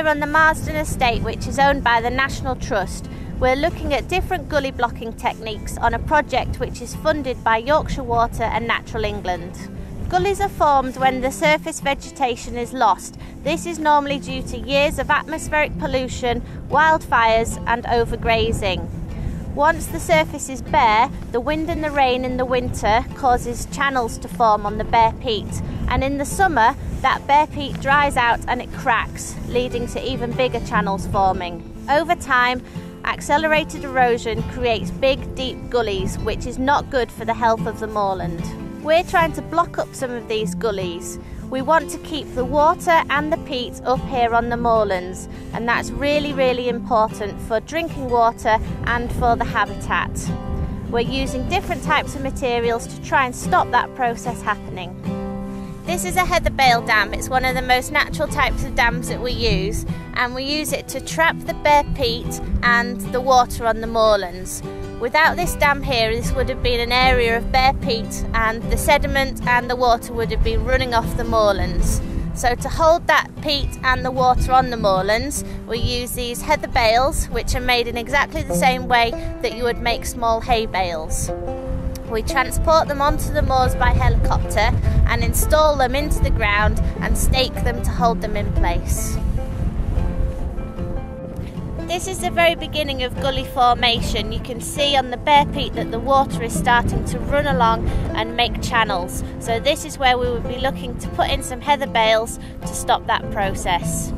here on the Marsden Estate, which is owned by the National Trust, we're looking at different gully blocking techniques on a project which is funded by Yorkshire Water and Natural England. Gullies are formed when the surface vegetation is lost. This is normally due to years of atmospheric pollution, wildfires and overgrazing. Once the surface is bare, the wind and the rain in the winter causes channels to form on the bare peat and in the summer that bare peat dries out and it cracks, leading to even bigger channels forming. Over time, accelerated erosion creates big deep gullies which is not good for the health of the moorland. We're trying to block up some of these gullies. We want to keep the water and the peat up here on the moorlands and that's really really important for drinking water and for the habitat. We're using different types of materials to try and stop that process happening. This is a heather bale dam. It's one of the most natural types of dams that we use and we use it to trap the bare peat and the water on the moorlands. Without this dam here, this would have been an area of bare peat and the sediment and the water would have been running off the moorlands. So to hold that peat and the water on the moorlands, we use these heather bales, which are made in exactly the same way that you would make small hay bales. We transport them onto the moors by helicopter and install them into the ground and stake them to hold them in place. This is the very beginning of gully formation. You can see on the bare peat that the water is starting to run along and make channels. So this is where we would be looking to put in some heather bales to stop that process.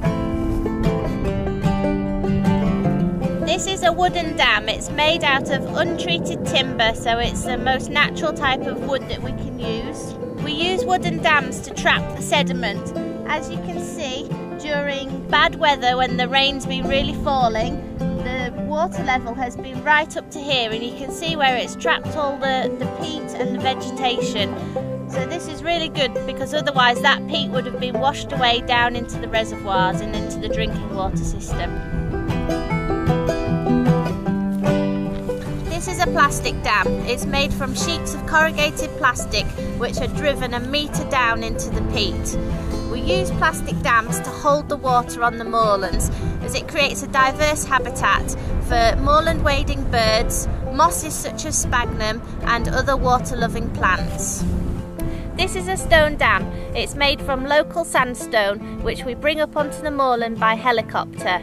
This is a wooden dam. It's made out of untreated timber, so it's the most natural type of wood that we can use. We use wooden dams to trap the sediment. As you can see, during bad weather when the rain's been really falling the water level has been right up to here and you can see where it's trapped all the, the peat and the vegetation so this is really good because otherwise that peat would have been washed away down into the reservoirs and into the drinking water system. A plastic dam. It's made from sheets of corrugated plastic which are driven a metre down into the peat. We use plastic dams to hold the water on the moorlands as it creates a diverse habitat for moorland wading birds, mosses such as sphagnum and other water loving plants. This is a stone dam. It's made from local sandstone which we bring up onto the moorland by helicopter.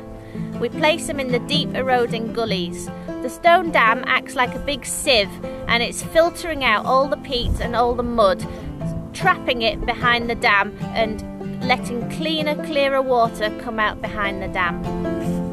We place them in the deep eroding gullies. The stone dam acts like a big sieve and it's filtering out all the peat and all the mud, trapping it behind the dam and letting cleaner, clearer water come out behind the dam.